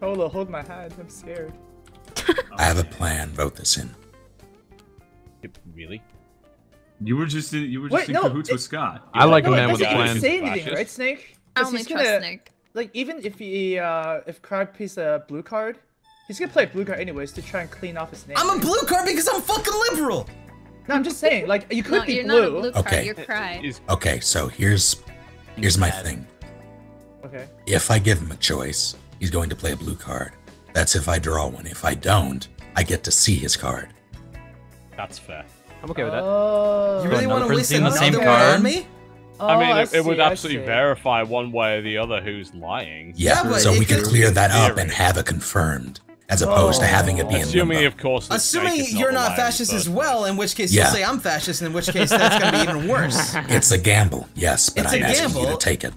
Hold hold my hand. I'm scared. I have a plan. Vote this in. Really? You were just in, you were just Wait, in no, cahoots it- with Scott. I like a No, it man with a doesn't even plan. say anything, Fascist? right, Snake? I 'Cause only trust gonna- Snake. Like, even if he, uh, if Crab plays a blue card, he's gonna play a blue card anyways to try and clean off his name. I'm a blue card because I'm fucking liberal. No, I'm just saying, like, you could No, be you're blue. not a blue card. Okay. You're cry. Okay, so here's here's my thing. Okay. If I give him a choice, he's going to play a blue card. That's if I draw one. If I don't, I get to see his card. that's fair. I'm okay with that. Oh. You really want to waste person another the same card? on me? I mean, Oh, it, it would absolutely verify one way or the other who's lying. Yeah, Yeah, so we can could- clear that up Theory. and have it confirmed, as opposed to having it be in Assuming, limbo. of course, Assuming Snake you're the not lying fascist as well, in which case Yeah. you'll say I'm fascist, and in which case that's gonna be even worse. It's a gamble, yes, but It's I'm a asking you to take it.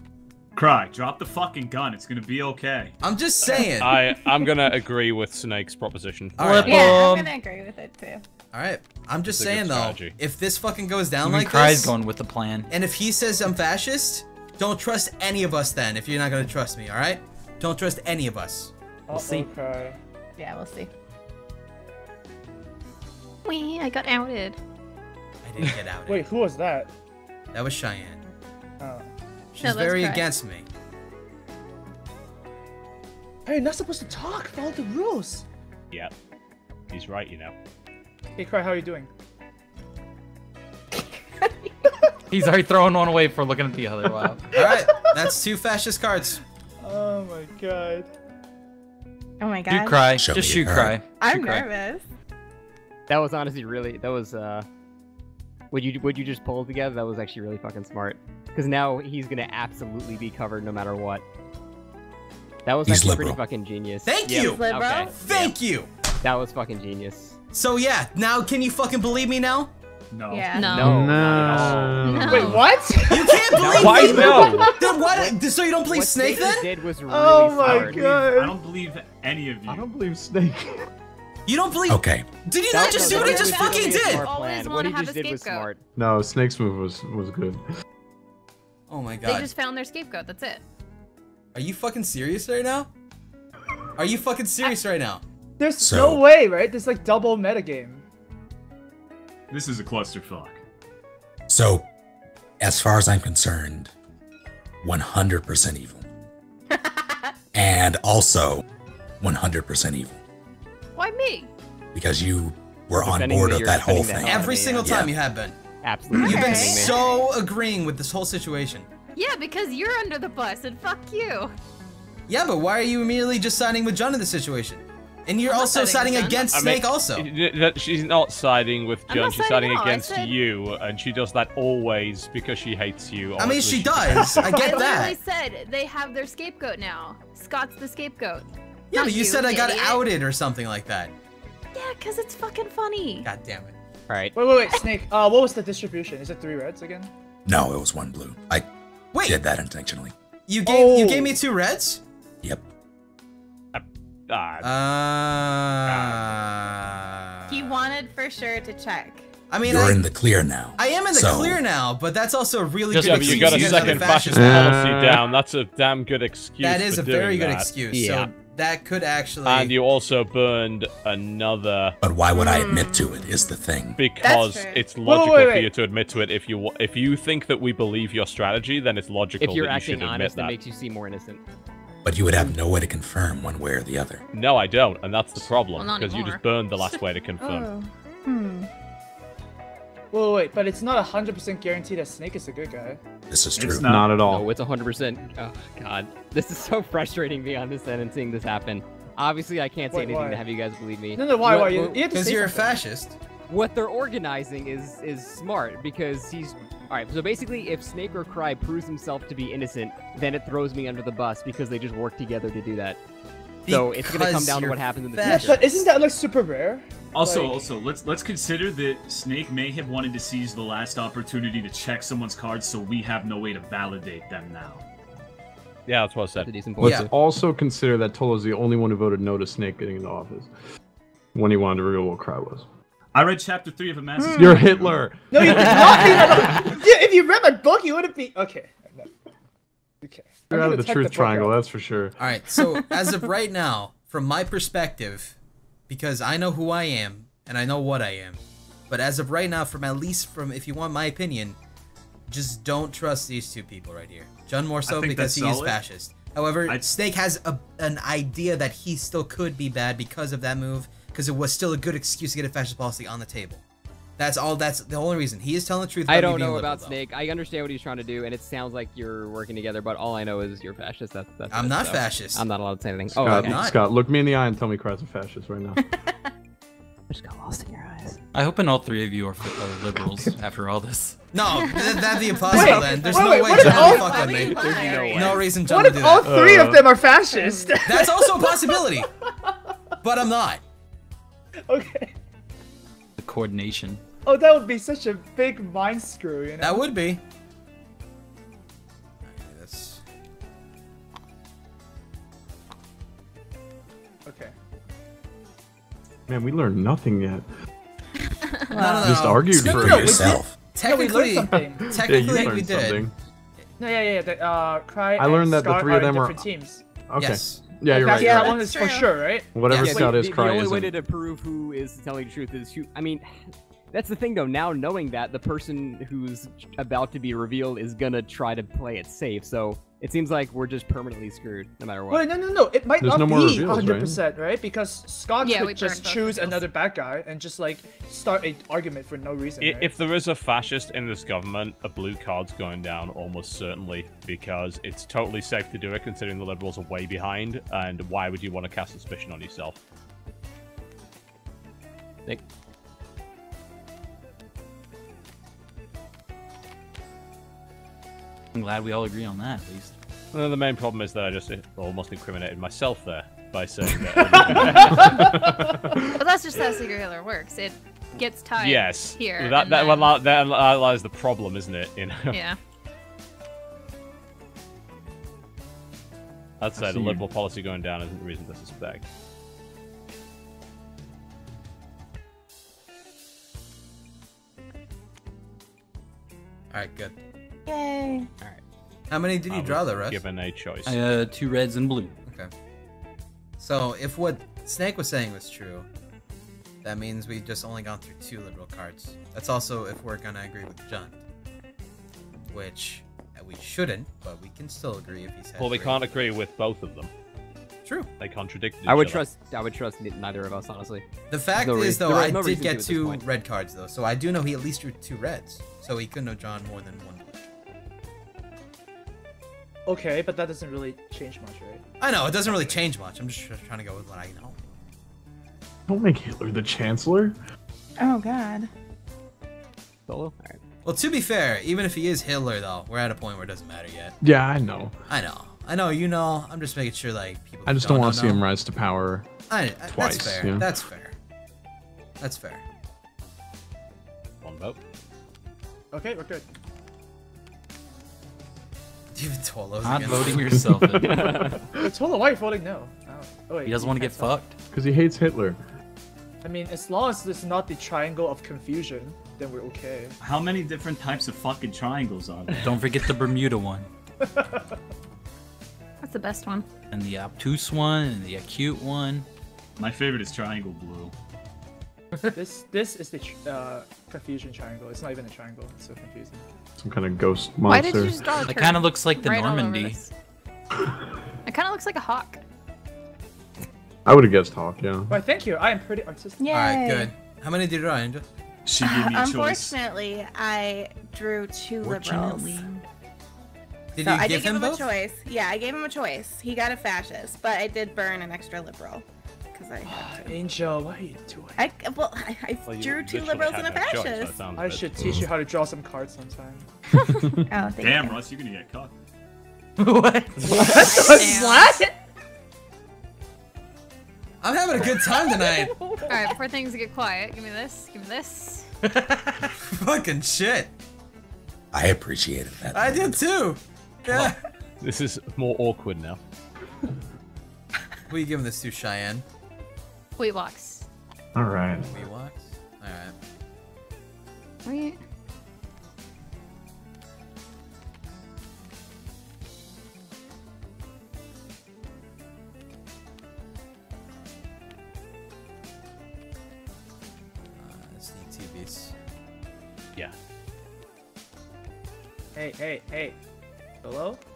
Cry, drop the fucking gun. It's gonna be okay. I'm just saying. I I'm gonna agree with Snake's proposition. All right, Yeah, I'm Um, gonna agree with it too. all right. I'm just It's a good saying though, strategy. if this fucking goes down Even like Cry's this, going with the plan. and if he says I'm fascist, don't trust any of us. Then, if you're not gonna trust me, all right? Don't trust any of us. We'll see. Okay. Yeah, we'll see. Wee, I got outed. I didn't get out. Wait, who was that? that was Cheyenne. Oh. She's that's very correct. against me. Hey, you're not supposed to talk. Follow the rules. Yeah, he's right. You know. Hey, Cry, how are you doing? He's already throwing one away for looking at the other. Wow. All right, that's two fascist cards. Oh my god. Oh my Shoot god. cry. Show Just me shoot cry. card. I'm Shoot cry. nervous. That was honestly really. That was uh. What you what you just pulled together? That was actually really fucking smart. Because now he's gonna absolutely be covered no matter what. That was He's actually pretty fucking genius. Thank Yeah, you. Liberal? Okay. Thank you. That was fucking genius. So yeah, now can you fucking believe me now? No. Yeah. No. No. No. Wait, what? You can't believe Why me. no? Then why? So you don't believe What Snake Snake then? did was oh really Oh my smart. god. I don't believe any of you. I don't believe Snake. You don't believe? Okay, Did you That not just that do what he just fucking did? smart Always plan. wanna What he have just a did was smart. No, Snake's move was was good. Oh my god. They just found their scapegoat. That's it. Are you fucking serious right now? Are you fucking serious right now? There's So- no way, right? There's like double metagame. This is a clusterfuck. so as far as I'm concerned, 100% evil. and also 100% evil. Why me? Because you were on board me, of that whole thing. Every me, single yeah. time you have been. Absolutely. You've been so agreeing with this whole situation. Yeah, because you're under the bus and fuck you. Yeah, but why are you immediately just siding with John in this situation? And you're I'm also siding siding with John. against I mean, Snake also. she's not siding with I'm John. She's siding siding at all. I against said- you, and she does that always because she hates you. I mean, Honestly, she does. I I get literally that. said they have their scapegoat now. Scott's the scapegoat. Yeah, Not but you said I got outed or something like that. Yeah, because it's fucking funny. God damn it. All right. Wait, wait, wait, Snake. Uh, what was the distribution? Is it three reds again? No, it was one blue. I Wait, did that intentionally. you gave you Oh. gave me two reds? Yep. Ah, Uh, He wanted for sure to check. I mean, You're I, in the clear now. I am in the So- clear now, but that's also a really Just good yeah, but you excuse got a to get another second fascist fascist. policy down. That's a damn good excuse. That is for a very good that. excuse. Yeah. So that could actually. And you also burned another But why would I admit to it is the thing. because true. it's wait, logical wait, for you to admit to it. If you if you think that we believe your strategy, then it's logical If you're that you acting should admit honest, it that. makes you seem more innocent. But you would have no way to confirm one way or the other. No, I don't, and that's the problem Well, because you just burned the last way to confirm. Oh. Hmm. Wait, wait, but it's not hundred percent guaranteed that Snake is a good guy. This is It's true. not- Not at all. No, it's 100%. Oh, God. This is so frustrating me on this end and seeing this happen. Obviously, I can't say Wait, anything why? to have you guys believe me. No, no, why, What- why? You, what- you Because you're a fascist. what they're organizing is is smart because he's all right. So basically, if Snake or Cry proves himself to be innocent, then it throws me under the bus because they just work together to do that. So it's gonna come down to what happens in the Yeah, fascist. future. but isn't that like super rare? Also, Like- also, let's let's consider that Snake may have wanted to seize the last opportunity to check someone's cards, so we have no way to validate them now. Yeah, that's what I That's a said. point. Let's also consider that Tolo's the only one who voted no to Snake getting into office when he wanted to reveal what Cry was. I read chapter three of a massive. You're Hitler. No, you did not. yeah, if you read my book, you wouldn't be okay. No. Okay. You're out of the truth book triangle, out. that's for sure. All right. So as of right now, from my perspective, because I know who I am and I know what I am. But as of right now, from at least from if you want my opinion, just don't trust these two people right here. John more so because that's he is fascist. However, I'd- Snake has a, an idea that he still could be bad because of that move, because it was still a good excuse to get a fascist policy on the table. That's all. That's the only reason he is telling the truth. I about me don't being know liberal, about though. Snake. I understand what he's trying to do, and it sounds like you're working together. But all I know is you're fascist. That's that's. I'm it, not so fascist. I'm not allowed to say anything. Oh, Scott, okay. not. Scott, look me in the eye and tell me Cry's a fascist right now. I just got lost in your eyes. I hope in all three of you are, are liberals after all this. No, th- that'd be impossible. Wait, then there's wait, no wait, way what if John all- would fuck Why with would me. you lie? no way. No reason John What would if all that. three Uh. of them are fascist? That's also a possibility. But I'm not. okay. The coordination. Oh, that would be such a big mind screw, you know? That would be. That's Okay. Man, we learned nothing yet. no, no, no. Just argued No, for no, a no, bit. we yourself. No, we learned Technically, something. Yeah, you learned we did. something. No, yeah, yeah, yeah. The, uh, Cry I and learned that the three of are them are- different teams. Okay. Yes. Yeah, you're right. yeah, you're that right. one is for sure, right? Whatever Yes. Scott the, is, the Cry only way isn't. to, to prove who is telling the truth is who. I mean, that's the thing though. Now knowing that the person who's about to be revealed is gonna try to play it safe, so it seems like we're just permanently screwed no matter what. Wait, no, no, no. It might There's not no be 100%, right? Because Scott Yeah, could just choose reveals. another bad guy and just like start a argument for no reason. I- right? If there is a fascist in this government, a blue card's going down almost certainly because it's totally safe to do it considering the liberals are way behind. And why would you want to cast suspicion on yourself? Nick? I'm glad we all agree on that, at least. Well, the main problem is that I just almost incriminated myself there by saying that. But that's just how Secret Hitler works. It gets tied yes, here. that and that, then- well, that that lies the problem, isn't it? You know, Yeah. I'd say the see. liberal policy going down isn't the reason to suspect. All right, good. Yay. How many did I you was draw, though, Russ? Given a choice. I, uh, two reds and blue. Okay. So if what Snake was saying was true, that means we've just only gone through two liberal cards. That's also if we're gonna agree with John, which we shouldn't, but we can still agree if he says. well, we can't agree with both of them. True. They contradict. I would other. trust. I would trust neither of us, honestly. The fact No is, reason- though, there I no did get two red cards, though, so I do know he at least drew two reds. So he couldn't have drawn more than one blue. Okay, but that doesn't really change much, right? I know it doesn't really change much. I'm just trying to go with what I know. Don't make Hitler the chancellor. Oh God. Solo. All right. Well, to be fair, even if he is Hitler, though, we're at a point where it doesn't matter yet. Yeah, I know. I know. I know. You know. I'm just making sure, like people. I just don't know want to see him rise to power. I, I, twice, That's fair. yeah. That's fair. That's fair. One vote. Okay, we're good. Even Tolos Not again. voting yourself in. Wait, Tolo, why are you voting no? Oh, oh, wait, He doesn't want to get can't fucked. Because he hates Hitler. I mean, as long as it's not the triangle of confusion, then we're okay. How many different types of fucking triangles are there? Don't forget the Bermuda one. That's the best one. And the obtuse one, and the acute one. My favorite is triangle blue. This this is the tr- uh, confusion triangle. It's not even a triangle. It's so confusing. Some kind of ghost Why monster. did you just draw a It kind of looks like the right Normandy. It kind of looks like a hawk. I would have guessed Hawk, yeah. Why, thank you. I am pretty artistic. Yay. All right, good. How many did you draw, Angel? She gave me a choice. Unfortunately, I drew two liberals. Fortunately. Did so you I give did give him him, both? a choice. Yeah, I gave him a choice. He got a fascist, but I did burn an extra liberal because I had ah, to. Angel, what are you doing? I well, I, I Well, drew two liberals and a no choice, so fascist. sounds I bad. should teach you how to draw some cards sometime. Oh, thank Damn, you. Russ, you're gonna get caught. what? What? what? I'm having a good time tonight. All right, before things get quiet, give me this. Give me this. Fucking shit. I appreciated that. I did too. Yeah. This is more awkward now. Who you giving this to, Cheyenne? Wheat walks. All right. Wheat walks. All right. Wait. Yeah. Hey, hey, hey. Hello?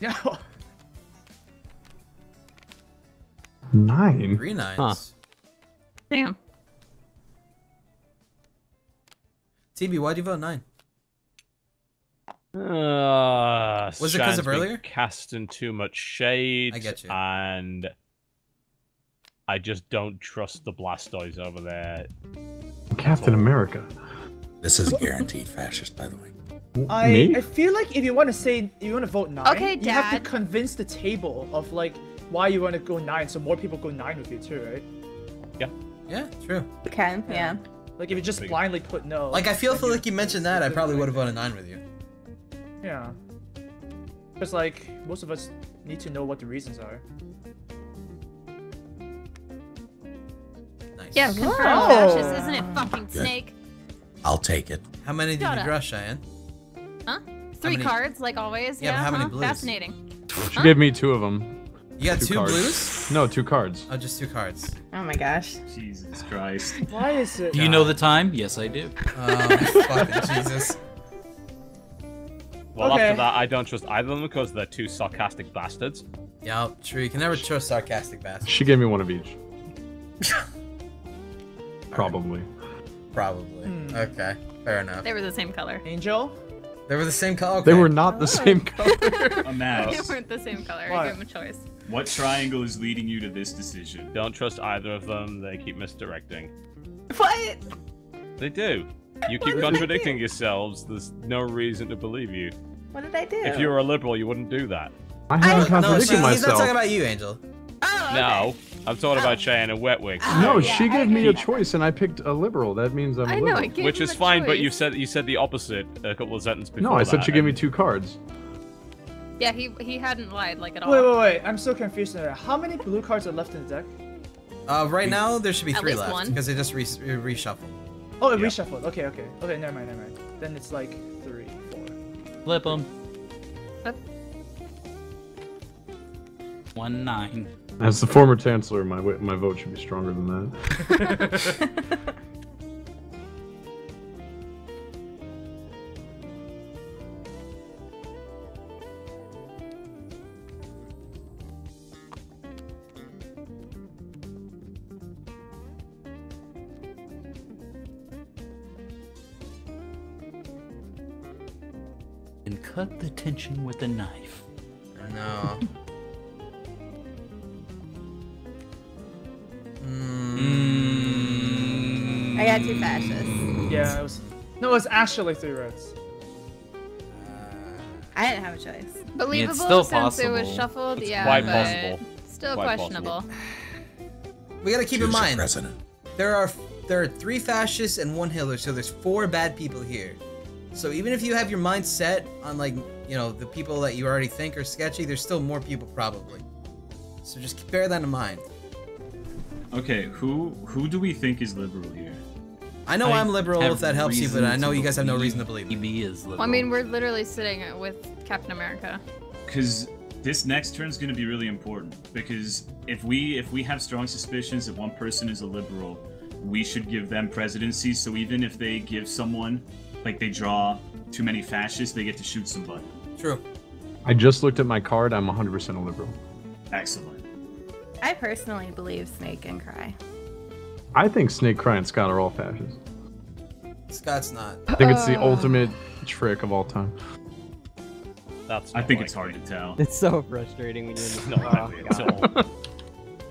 No. Nine. Three nines. Huh. Damn. TB, why'd you vote nine? Uh, Was it because of been earlier? Casting too much shade. I get you. And I just don't trust the Blastoise over there. Captain America. This is guaranteed fascist, by the way. I, I feel like if you want to say you want to vote nine, Okay, you have to convince the table of like why you want to go nine, so more people go nine with you too, right? Yeah, Yeah, true. Okay, yeah. Like if you just blindly put no. Like I feel then feel like you mentioned that, I probably would have like- voted nine with you. Yeah. Because like most of us need to know what the reasons are. Nice. Yeah, confirmed Oh. fascist, isn't it? Fucking Good. snake. I'll take it. How many did Shut you draw, Cheyenne? Huh? Three many- cards, like always. Yeah, Yeah, but how many blues? Fascinating. She gave me two of them. You got two, cards. blues? No, two cards. Oh, just two cards. Oh my gosh. Jesus Christ. Why is it? Do you know the time? Yes, I do. Oh, fucking Jesus. Well, Okay. after that, I don't trust either of them because they're two sarcastic bastards. Yeah, true. You can never trust sarcastic bastards. She gave me one of each. Probably. Probably. Hmm. Okay, fair enough. They were the same color. Angel? They were the same color. They were not the same color. They Amass, weren't the same color. Why? I gave them a choice. what triangle is leading you to this decision? Don't trust either of them. They keep misdirecting. What? They do. You keep contradicting yourselves. There's no reason to believe you. What did I do? If you were a liberal, you wouldn't do that. I I- haven't no, No, contradicted she, he's not talking about you, Angel. Oh, okay. No, I'm talking Oh. about Cheyenne and Wetwig. No, Oh, yeah, she gave me a choice and I picked a liberal. That means I'm a I know, liberal. gave Which is a fine, but you said you said the opposite a couple of sentences before. No, I said that, she gave me two cards. Yeah, he he hadn't lied like at all. Wait, wait, wait. I'm so confused now. How many blue cards are left in the deck? Uh, right now there should be At three left one. because they just re- re- reshuffled. Oh, it Yeah. reshuffled. Okay, okay. Okay, never mind, never mind. Then it's like three, four. Flip them. Flip. One nine. As the former chancellor, my my vote should be stronger than that. And cut the tension with a knife. I two fascists. Yeah, it was. No, it was actually three reds. I didn't have a choice. Believable still since it was shuffled, It's yeah, quite but possible. still Quite questionable. We gotta keep in Choose your mind president. there are there are three fascists and one Hitler, so there's four bad people here. So even if you have your mind set on like you know the people that you already think are sketchy, there's still more people probably. So just bear that in mind. Okay, who who do we think is liberal here? I know I I'm liberal if that helps you, but I know you guys have no reason to believe it. EB is liberal. Well, I mean, we're literally sitting with Captain America. Because this next turn is going to be really important. Because if we if we have strong suspicions that one person is a liberal, we should give them presidency. So even if they give someone like they draw too many fascists, they get to shoot somebody. True. I just looked at my card. I'm 100% a liberal. Excellent. I personally believe Snake and Cry. I think Snake, Cry, and Scott are all fascists. Scott's not. I think it's the Uh. ultimate trick of all time. That's. I think likely. it's hard to tell. It's so frustrating when you're in the not likely at all.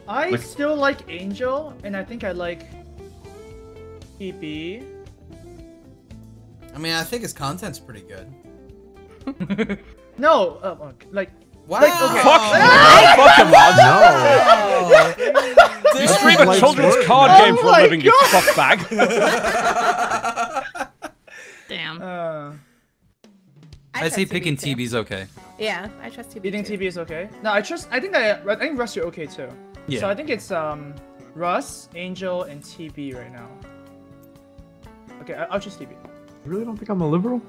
I Like- still like Angel, and I think I like PP. I mean, I think his content's pretty good. No, uh, like Wow. Like, okay. Fuck him, Oz. No! You stream a children's work, card man. game Oh for a my living, you God. fuckbag. Damn. uh, I I say trust picking TB too. TB's okay. Yeah, I trust TB. eating too. TB is okay. No, I trust. I think I. I think Russ, you're okay too. Yeah. So I think it's um, Russ, Angel, and TB right now. Okay, I- I'll choose TB. You really don't think I'm a liberal?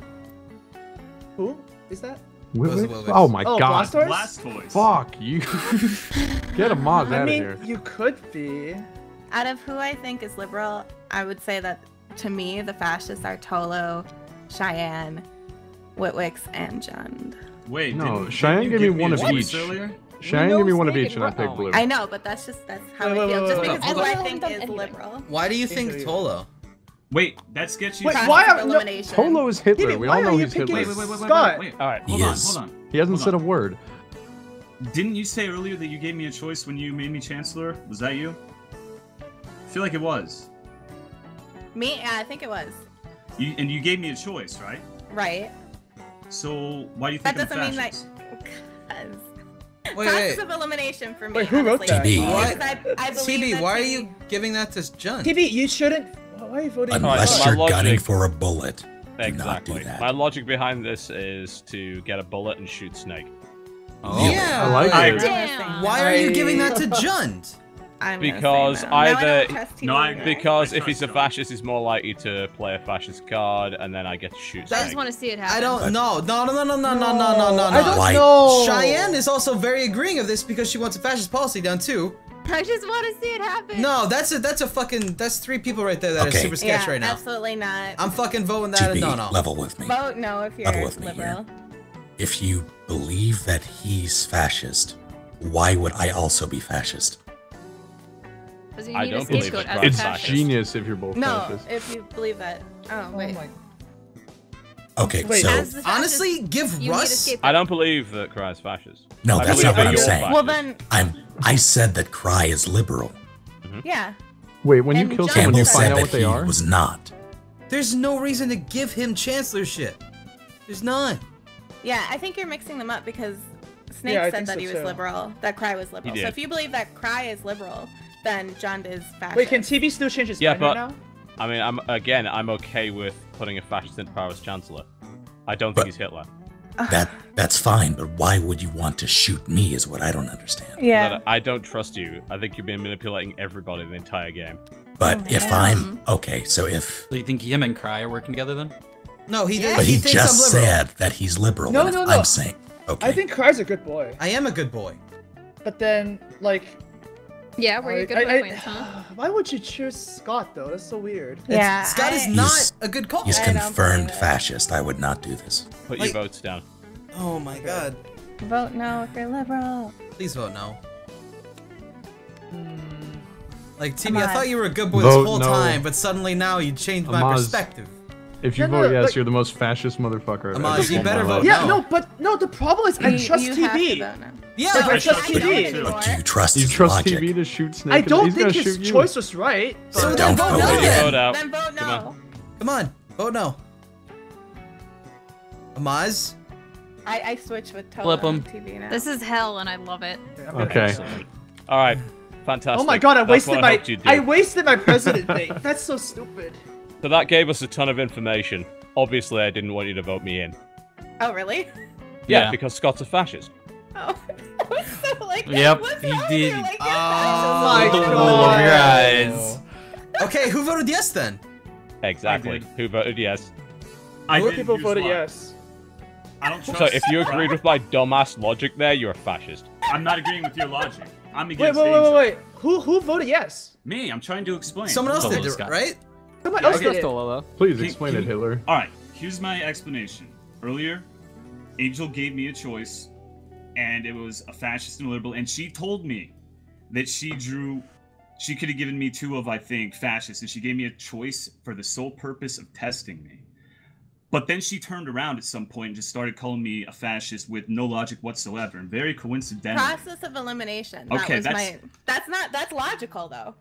Who is that? Those Wait, are wait. Wilwix. Oh my Oh, god. Blastoise? Blastoise. Fuck you. Get a Moz I out mean, of here. you could be. Out of who I think is liberal, I would say that to me, the fascists are Tolo, Cheyenne, Witwix, and Jund. Wait, No, didn't- Cheyenne didn't gave you me one of each. Earlier? Cheyenne know gave me one of each, and and I picked blue. I know, but that's just that's how Wait, I wait, feel. wait, Just wait, because wait, who I think on. is Anyway. liberal. Why do you think Anyway. Tolo? Wait, that's gets you. Wait, why of are- no- Tolo is Hitler. Timmy, we all know he's Hitler. Wait, wait, wait, wait, Scott. wait, wait. All right. Hold He on, hold on. He hasn't hold said a word. Didn't you say earlier that you gave me a choice when you made me chancellor? Was that you? I feel like it was. Me, yeah, I think it was. You, and you gave me a choice, right? Right. So why do you That think I'm doesn't mean that. Because Wait, process wait. of elimination for me. Wait, who wrote honestly. that? TB. What? I, I TB, that why are you giving that to Jund? TB, you shouldn't. Why are you voting? Unless my you're logic- gunning for a bullet, do not Exactly. do that. My logic behind this is to get a bullet and shoot Snake. Oh. Yeah, I like but it. Damn. Why are you giving that to Jund? I'm Because no. No, I either- No, I- Because I if he's a trust John. fascist, he's more likely to play a fascist card, and then I get to shoot I just want to see it happen. I don't know. No, no, no, no, no, no, no, no, no, I don't. Why- know. Cheyenne is also very agreeing of this because she wants a fascist policy done too. I just want to see it happen. No, that's a that's a fucking that's three people right there that are super sketch yeah, right now. absolutely not. I'm fucking voting that. TB, No, no. level with me. Vote no if you're Level with me liberal. If you believe that he's fascist, why would I also be fascist? You I need don't believe scapegoat it's as a right. It's fascist. genius if you're both No, fascist. if you believe that. Oh, oh wait. Okay, Wait, so fascist, Honestly, give you need a Russ. I don't believe that Cry is fascist. no, I that's not what I'm saying. fascist. Well then, I'm I said that Cry is liberal. Mm-hmm. yeah. Wait, when you And kill John someone, you Campbell said find said out that what they he are? was not. There's no reason to give him chancellorship. There's none. Yeah, I think you're mixing them up because Snake Yeah, said that so he was too. liberal, that Cry was liberal. So if you believe that Cry is liberal, then John is fascist. Wait, can TB still change his Yeah, mind but- right now? I mean, I'm again, I'm okay with putting a fascist in power as chancellor. I don't But- think he's Hitler. That that's fine, but why would you want to shoot me is what I don't understand. Yeah. But I don't trust you. I think you've been manipulating everybody the entire game. But Oh, if yeah. I'm okay, so if So you think him and Cry are working together then? No, he did. but he, thinks just I'm liberal. said that he's liberal. No, no, no. I'm saying okay. I think Cry's a good boy, I am a good boy. but then like. Yeah, where I- you good I- boy I- points, huh? Why would you choose Scott though? That's so weird. Yeah. Scott is not a good call. he's confirmed believe fascist. I would not do this. Put Like- your votes down. Oh my god. Vote no if you're liberal. Please vote no. Hmm. Like Come TB, I thought you were a good boy Vote this whole no. time, but suddenly now you changed my perspective. If you No, no, vote yes, but- you're the most fascist motherfucker. I've Amaz, ever you seen better vote. Yeah, no. no, but no. The problem is I You- trust you TB. Yeah, Like, I I trust don't TB. do you trust You trust logic? TB to shoot Snake? I don't think his shoot you. choice was right. So but- then Don't vote vote no it then. Vote out. Then vote Come on. Come on, vote no. Amaz, I, I switch with Tolo Flip 'em. on TB now. This is hell, and I love it. Okay. Excellent. All right. Fantastic. Oh my god, I That's wasted my hoped. I wasted my president thing. That's so stupid. So that gave us a ton of information. Obviously, I didn't want you to vote me in. oh really? Yeah, Yeah. because Scott's a fascist. Oh, I was so like. Yep, he did. You? Like, Oh my you're God. your eyes. Okay, who voted yes then? Exactly. Who voted yes? I More people voted why. yes. I don't trust. So if you agreed with my dumbass logic there, you're a fascist. I'm not agreeing with your logic. I'm Wait, against wait, wait, wait, danger. wait. Who who voted yes? Me, I'm trying to explain. Someone else did, it, right? Someone Yeah, else I did Just it. Please Can- explain can- it, Hitler. All right, here's my explanation. Earlier, Angel gave me a choice, and it was a fascist and a liberal, and she told me that she drew. She could have given me two of, I think, fascists, and she gave me a choice for the sole purpose of testing me. But then she turned around at some point and just started calling me a fascist with no logic whatsoever, and very coincidentally. Process of elimination. That Okay, was that's- my. That's not. That's logical though.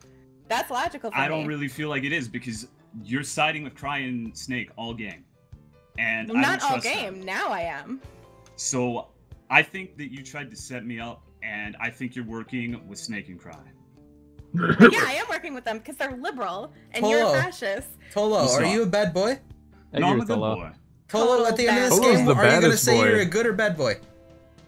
That's logical for I me. don't really feel like it is because you're siding with Cry and Snake all game, and I Not don't all trust them. game. Now I am. So I think that you tried to set me up, and I think you're working with Snake and Cry. yeah, I am working with them because they're liberal and you're a fascist. Tolo, What's are you a bad boy? I no, agree I'm a with good Tolo. boy. Tolo, at the end of this Tolo's game, the are you gonna say boy. you're a good or bad boy?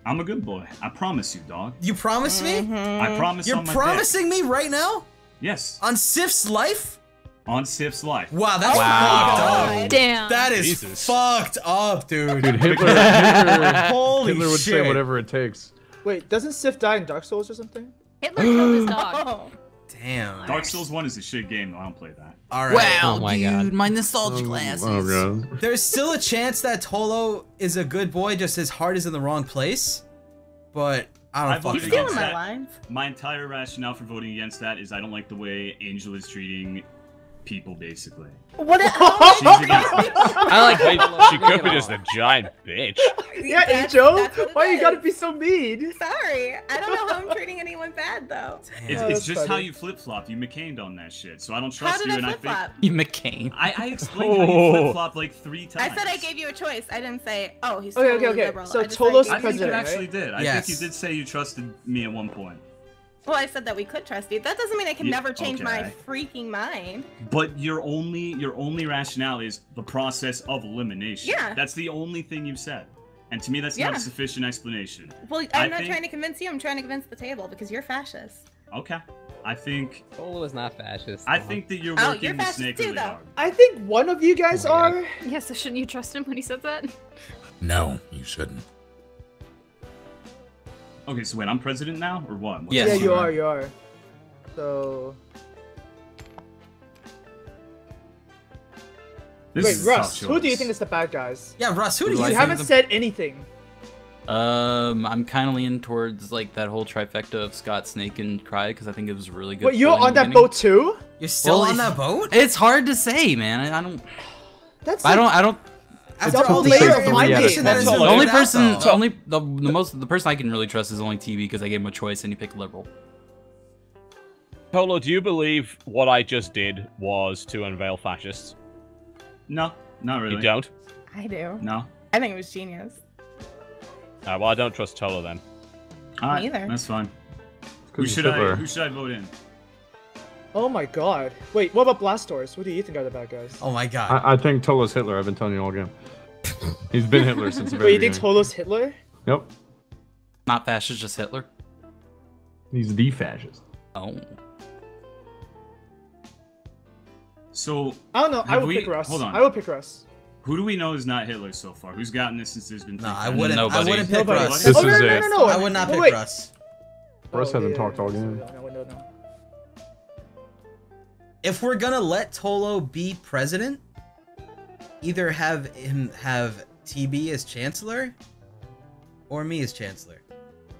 I'm a good boy. I promise you, dog. You promise me? Mm-hmm. I promise You're on my promising me right now? Dick. Yes, On Sif's life? on Sif's life. Wow, that's Wow. fucked up. Damn. That is Jesus. fucked up, dude. Dude, Hitler, Hitler, Holy Hitler would shit. say whatever it takes. Wait, doesn't Sif die in Dark Souls or something? Hitler killed his dog. Oh. Damn. Dark Souls 1 is a shit game, though. I don't play that. All right. Wow, Oh my dude, God. my nostalgia glasses. Oh god. There's still a chance that Tolo is a good boy, just his heart is in the wrong place. But I don't I voted fucking know. against my that. lines. My entire rationale for voting against that is I don't like the way Angel is treating people, basically. What? She's against it. I like how she could be just a giant bitch. Yeah, That's- Angel. that's Why you gotta be so mean? Sorry, I don't know how I'm treating anyone bad though. It's, Oh, it's that's just how you flip flop. You McCained on that shit, so I don't How trust did you. I and I flip think flop? You McCain. I, I explained how you Oh. flip flop like three times. I said I gave you a choice. I didn't say, oh, he's Okay, totally okay, okay. liberal. So I just Tolo's said I I think you actually right? did. I Yes. think you did say you trusted me at one point. Well, I said that we could trust you. That doesn't mean I can Yeah, never change my freaking mind. But your only your only rationale is the process of elimination. Yeah. That's the only thing you've said. And to me that's not a sufficient explanation. Well, I I'm not think- trying to convince you. I'm trying to convince the table because you're fascist. Okay. I think Tolo is not fascist. I think that you're oh, working Oh, working you're the fascist snake too, really though. hard. I think one of you guys Oh my God. are. Yeah, so shouldn't you trust him when he said that? No, you shouldn't. Okay, so wait, I'm president now or what? What's Yes. Yeah, you are. You are. So This wait, is a tough Russ, who do you think is the bad guys? Yeah, Russ, who Who do do you I You haven't said anything. Um, I'm kind of leaning towards like that whole trifecta of Scott, Snake, and Cry because I think it was really good. Wait, you're on that beginning. boat too? You're still Well, on that boat? It's hard to say, man. I, I don't. That's I like- don't. I don't. After double all the layer of mind information game. that has That's been all The only person, though. the only the, the most, the person I can really trust is only TB because I gave him a choice and he picked liberal. Tolo, do you believe what I just did was to unveil fascists? No, not really. You don't? I do. No. I think it was genius. Uh, well, I don't trust Tolo then. Alright, either. That's fine. Who should I who should I vote in? Oh my god. Wait, what about Blastoise? Who do you think are the bad guys? Oh my god. I, I think Tolo's Hitler. I've been telling you all game. He's been Hitler since the very Wait, you think. Tolo's Hitler? Yep. Not fascist, just Hitler. He's the fascist. Oh, So I don't know. I Have would we- pick Russ. hold on. I would pick Russ. who do we know is not Hitler so far? Who's gotten this since there's been no, I wouldn't. I wouldn't pick Nobody. Russ. This oh, no, is no, no, it. no, no. I would not pick. Russ. Russ Oh, hasn't yeah, talked yeah, all yeah, game. If we're gonna let Tolo be president, either have him have TB as chancellor, or me as chancellor.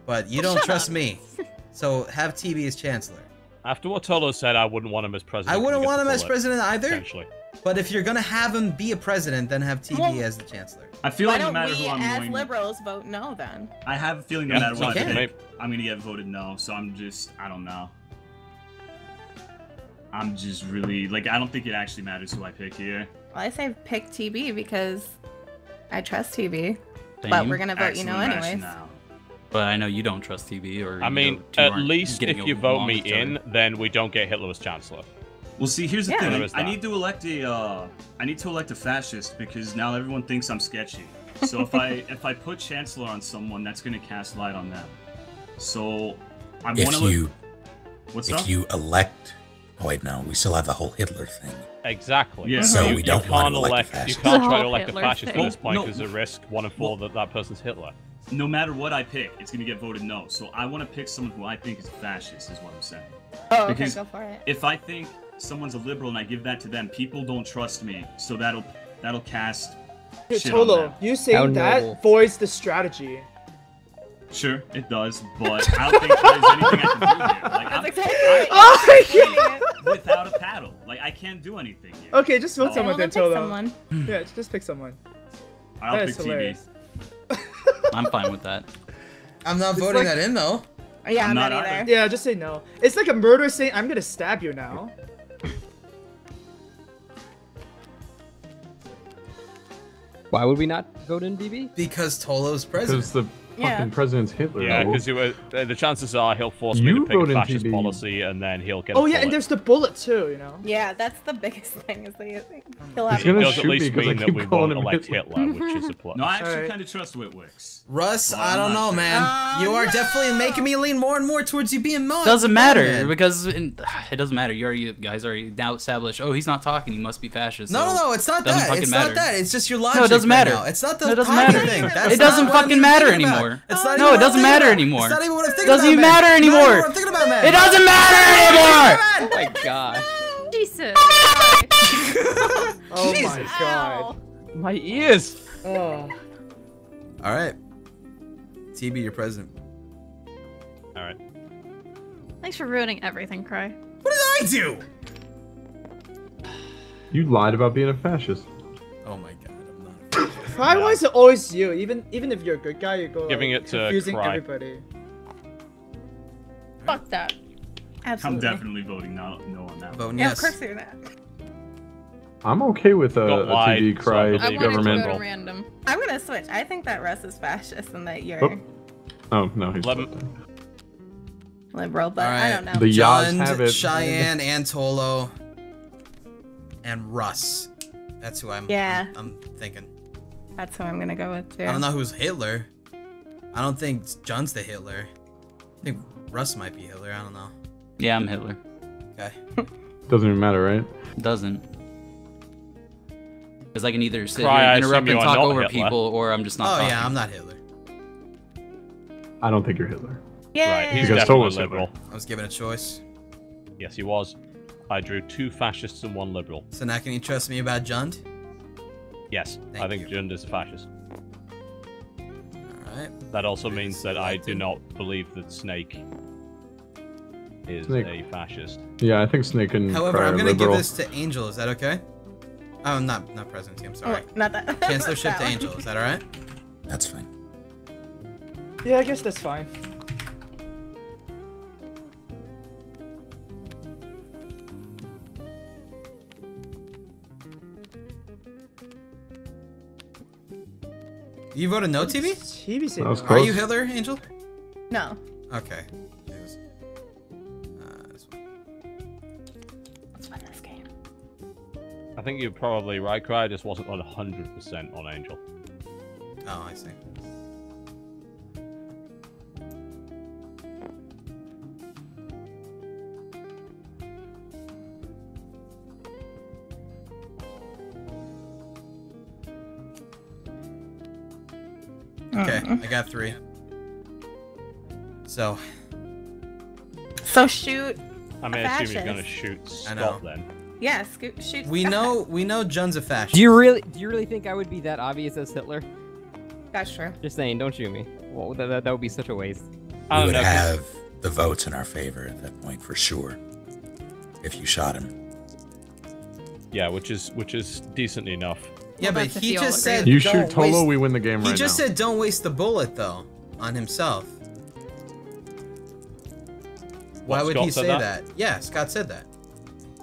But you oh, don't shut trust up. me, so have TB as chancellor. After what Tolo said, I wouldn't want him as president. I wouldn't want him as president either. But if you're gonna have him be a president, then have TB Well- as the chancellor. I feel Why like no don't matter who I'm as going, liberals, vote no then? I have a feeling no Yeah, matter what I sounds good. pick, I'm gonna get voted no. So I'm just, I don't know. I'm just really like, I don't think it actually matters who I pick here. Well, I say pick TB because I trust TB. But we're gonna vote you no Excellent anyways. rationale. But I know you don't trust TB, or I you mean, know, at least if you vote me with each in, then we don't get Hitler as chancellor. Well, see, here's the Yeah. thing. I, I need to elect a, uh, I need to elect a fascist because now everyone thinks I'm sketchy. So if I if I put chancellor on someone, that's gonna cast light on them. So I want If to. you What's if up? you elect, oh wait, no, we still have the whole Hitler thing. Exactly. Yeah. So you, we don't you want can't to elect a elect. You can't try to whole elect a fascist thing. at this point No. there's a risk one in four that that person's Hitler. no matter what I pick, it's gonna get voted no. So I want to pick someone who I think is a fascist. Is what I'm saying. Oh, okay, Because- go for it. If I think someone's a liberal and I give that to them, people don't trust me. So that'll that'll cast. Hey, shit on Tolo, them. you saying How that noble. voids the strategy. Sure, it does, but I don't think there's anything I can do here. Like, I'm, That's exactly right. Oh my Explaining god! it. without a paddle. Like I can't do anything here. Okay, just vote Oh. Someone well, then, then pick Tolo. someone. Yeah, just pick someone. I'll That pick is TB. hilarious. I'm fine with that. I'm not It's voting like- that in though. Oh, yeah, I'm I'm, not not, either. either. Yeah, just say no. It's like a murder saying, "I'm gonna stab you now." Why would we not vote in TB? Because Tolo's Because president. the Yeah. fucking president's Hitler. Yeah, because uh, the chances are he'll force me You to pick a in fascist TB. policy, and then he'll get. Oh a yeah, and there's the bullet too. You know. Yeah, that's the biggest thing is that he'll He's have. gonna It does shoot at me least 'cause I mean that keep we calling won't him elect Hitler. Hitler, which is a plus. No, I actually Alright. kind of trust Witwix. Russ, Well, I don't know, sure. man. Uh, you are no. definitely making me lean more and more towards you being not. Doesn't matter man. because in, it doesn't matter. You already you guys already now established. Oh, he's not talking. He must be fascist. No, so no, no, it's not that. It's matter. not that. It's just your logic. No, it doesn't matter. It's not the it doesn't talking matter. thing. It doesn't not what I'm fucking matter anymore. Anymore. It's oh, not no, it doesn't matter thinking anymore. It's not even what I'm thinking Doesn't about, even man. matter Not even anymore. what I'm thinking about, man. It doesn't matter anymore. Oh my god. Jesus. Oh Jesus. my god. Oh my ears. Oh. All right. TB, your president. All right. Thanks for ruining everything, Cry. What did I do? You lied about being a fascist. Oh my god, I'm not. Cry, why is it always you? Even even if you're a good guy, you go Giving like, it to confusing Cry. everybody. Fuck that. Absolutely. I'm definitely voting no, no on that. Voting Yeah, of course you're that. I'm okay with uh, a, a TB cry believe I wanted government. to go to random. I'm gonna switch. I think that Russ is fascist and that you're Oh. Oh no, he's Let still liberal, but All right. I don't know. The Yaz Jund, have it. Cheyenne, and Tolo, and Russ. That's who I'm. Yeah. I'm, I'm thinking. That's who I'm gonna go with too. I don't know who's Hitler. I don't think John's the Hitler. I think Russ might be Hitler. I don't know. Yeah, I'm Hitler. Okay. Doesn't even matter, right? Doesn't. Because I can either sit Cry, here and interrupt and talk over Hitler. people, or I'm just not oh talking. yeah, I'm not Hitler. I don't think you're Hitler. Yeah. Right. He's Because definitely Tolo's Hitler. liberal. I was given a choice. Yes, he was. I drew two fascists and one liberal. So now can you trust me about Jund? Yes, I think you. Jund is a fascist. All right. That also means that I do not believe that Snake is Snake. a fascist. Yeah, I think Snake and However, I'm gonna liberal. give this to Angel. Is that okay? Oh, not not presidency. I'm Oh, sorry. not that. Chancellorship that to. Angel. Is that all right? That's fine. Yeah, I guess that's fine. You voted no, TB? TB said That was no. Are you Hitler, Angel? No. Okay. Was- uh. Let's win this game. I think you're probably right, Cry. I just wasn't 100% on Angel. Oh, I see. Okay, oh. I got three. So, So shoot. I may A assume he's going to fascist. shoot I know. Scott then. Yeah, scoot, shoot. we Scott. know we know Jund's a fascist. Do you really do you really think I would be that obvious as Hitler? That's true. Just saying, don't shoot me. Well, that, that, that would be such a waste. I We don't would know. 'cause- have the votes in our favor at that point for sure. If you shot him. Yeah, which is which is decent enough. Yeah, but he just agree. said You shoot Tolo, waste- we win the game He right just now. said don't waste the bullet though on himself. Why What, would Scott he say that? that? Yeah, Scott said that.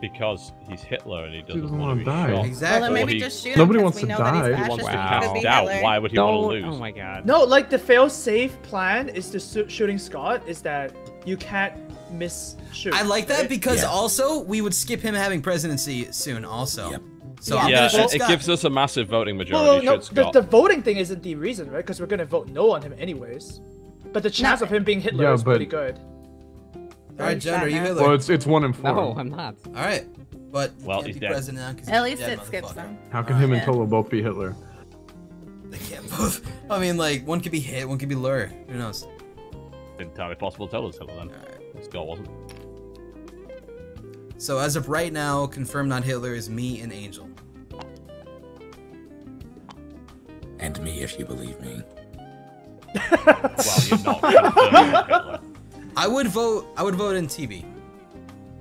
Because he's Hitler and he doesn't, doesn't want wanna die. shot. Exactly. then maybe he- just shoot him. Nobody 'cause wants to know that he's die. He fascist. He wants to cast could be doubt. Why would he want Don't. to lose? Oh my god. No, like the fail-safe plan is to shoot shooting Scott is that you can't miss shoot. I like that right? because Yeah. also we would skip him having presidency soon. Also, Yep. So Yeah. Yeah, it, it gives us a massive voting majority. Well, no, the, the voting thing isn't the reason, right? Because we're gonna vote no on him anyways. But the chance of him being Hitler Yeah, is but- pretty good. All right, Jen, are you Batman. Hitler? Well, it's it's one in four. No, I'm not. All right, but Well, can't he's be dead. president now 'cause At he's least dead, it skips them. How can oh, him and Yeah. Tolo both be Hitler? They can't both. I mean, like one could be hit, one could be lure. Who knows? entirely possible to tell us Hitler then. Alright. Scott wasn't. So as of right now, confirmed on Hitler is me and Angel. And me, if you believe me. Well, you're not Hitler. I would vote. I would vote in TB.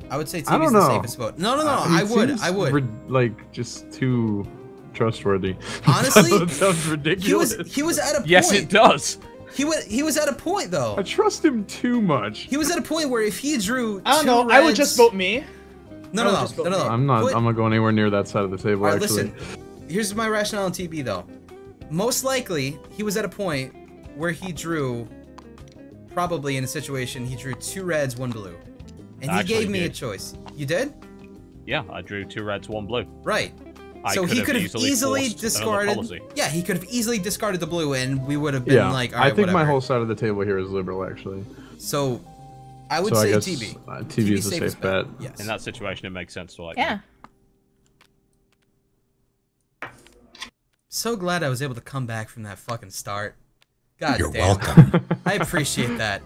I would say I TB don't is the safest vote. No, no, no. Uh, I it would. seems I would. rid- like just too trustworthy. Honestly, that sounds he ridiculous. was. He was at a point. Yes, it does. He was. He was at a point though. I trust him too much. He was at a point where if he drew. I don't two know. I would just vote me. No, no, no, no, no, no. I'm not. Put- I'm not going anywhere near that side of the table. All right, actually, listen. Here's my rationale on TB though. Most likely, he was at a point where he drew, probably in a situation, he drew two reds, one blue, and he I actually gave me a choice. You did? Yeah, I drew two reds, one blue. Right. I so could he could have easily easily, discarded. policy. Yeah, he could have easily discarded the blue, and we would have been yeah. like, all I right, think whatever. my whole side of the table here is liberal, actually. So, I would so say I guess TB. Uh, TB is a safe safest bet. Yes. In that situation, it makes sense to like. Yeah. So glad I was able to come back from that fucking start. God You're damn. welcome. I appreciate that.